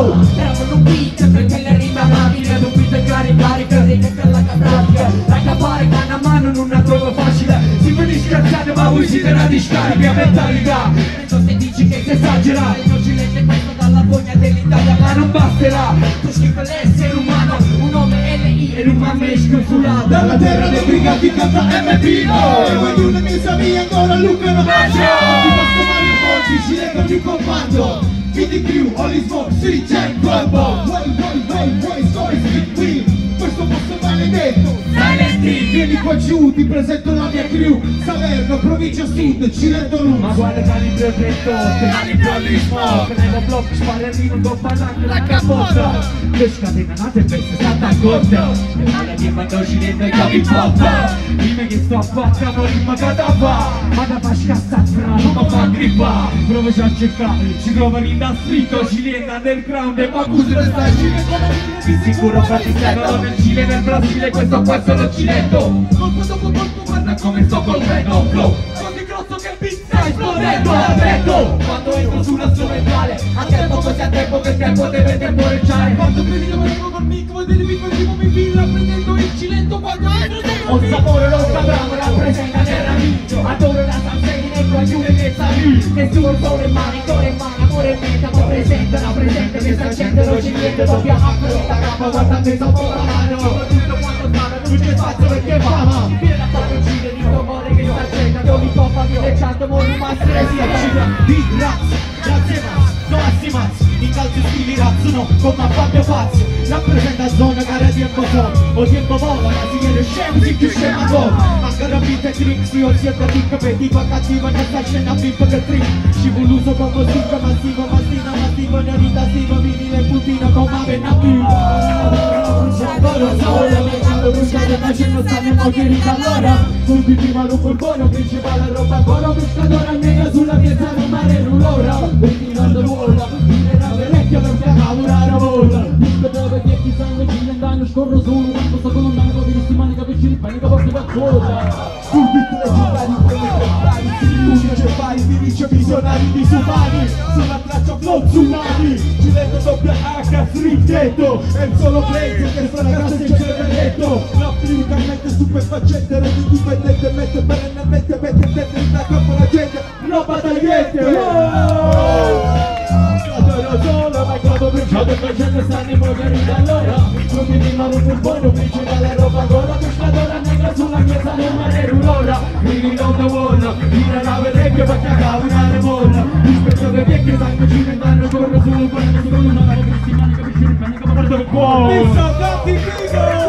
flow un beat perché le rima rapide Non beat caricare cariche per la pratica La capare mano a mano non è trovo facile. Si vedi scherzare ma voi siete una discarica mentalità. Perciò se dici che si esagera. E non ci lette questo dalla fogna dell'Italia Ma non basterà. Tu schifo l'essere umano Un nome L.I. e un mamma scrupolato Dalla terra dei brigati canta MP E ognuno mi sa via ancora Luca non mangia Ti posso male in molti, ci leggo di comando BDQ, Holy Smoke, Street Jack, Rumble Way, way, way, way, story, speed, wheel Questo posto maledetto Silent Hill Vieni qua giù, ti presento la mia crew. Salerno, provincia sud, Cilento Luz Ma guarda calibro e vento Cannibalismo Premo blocco, rimo, con palanca la capotta Le scatenate penso è stata corta E ora che quando ci dentro i capi poppa Dime che sto a fatta, ma rima cadava Ma da fa scazzazza, non mi fa grippa. Provo già a cercare, ci trova l'indastritto Cilena underground e ma cuso sta Di sicuro praticano nel Cile, nel Brasile Questo qua è solo Ciletto Colpo dopo colpo, guarda come sto colpendo Flow, così grosso che il beat sta esplodendo Avvento, quando entro sulla strumentale A tempo così a tempo che il tempo deve temporeggiare. Quando credi che vengo col vuol dire mico il mi villa Prendendo il Cilento quando entro Ho il sapore, lo sapramo, rappresenta terra Adoro la salsa in ecco, aiuto che sta Nessuno solo in mano, cuore in mano, amore in mente Ma presenta, rappresenta che sta gente, non ci niente Dobbiamo affrontare, capa, guarda che sto Che ogni coppa viene ciato, mo rimasto e si accida Di rap, grazie mas, no assimaz In calcio stili razzuno come a Fabio Fazio Rappresenta zona gara tempo so. O tempo vola ma si viene scemo si più scema go Ancora beat e tricks io siete ricco per tipo cattivo nella scena bip che trick. Scivoloso come zucca massivo mastina massivo neritasivo vinile putino come avena più non stanno morire allora Subito prima lupo il buono principale roba ancora pescatore almeno sulla piazza del mare rullora Continuando vola dire la vecchia per te lavorare vola. Disco dove vecchi sangue ci andano scorro solo sto con un anno di settimane capisci il panico porta da sola Subito le giocare in quelle trettari Uno c'è fare felice visionari disumani Sulla traccia flow tsunami Ci leggo doppia H stringetto È il solo blaze che sta ragazza in cervelletto La plica mette stupefacente Rendi dipendente mette perennemente Mette testa in campo la gente Roba da niente! Adoro solo ma capo bruciato che gente stanno in da allora Non mi rimane un buono principale roba ancora pescatore nera sulla chiesa del mare rullora Quindi non te vuole Tira la vecchia perché acaba una remolla Rispetto che vecchie sangue ci vengono corro solo quando si con una che si mani capisci il panico ma guarda il cuore Mi sono dati figo